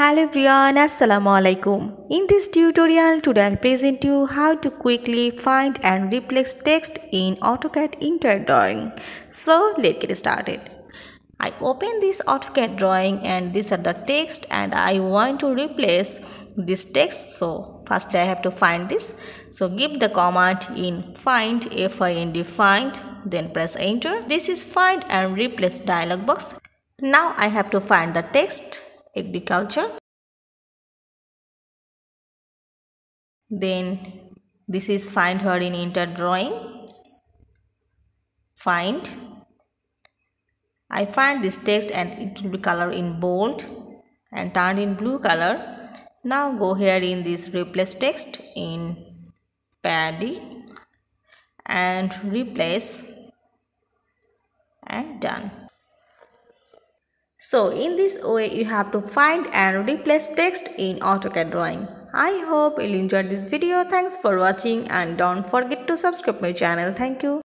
Hello everyone, Assalamu alaikum. In this tutorial, today I'll present you how to quickly find and replace text in AutoCAD entire drawing. So let's get started. I open this AutoCAD drawing and these are the text and I want to replace this text. So first I have to find this. So give the command in find F-I-N-D find then press enter. This is find and replace dialog box. Now I have to find the text agriculture. Then this is find her in entire drawing. Find. I find this text and it will be color in bold and turned in blue color. Now go here in this replace text in paddy and replace and done so in this way you have to find and replace text in AutoCAD drawing. I hope you enjoyed this video. Thanks for watching and don't forget to subscribe my channel. Thank you.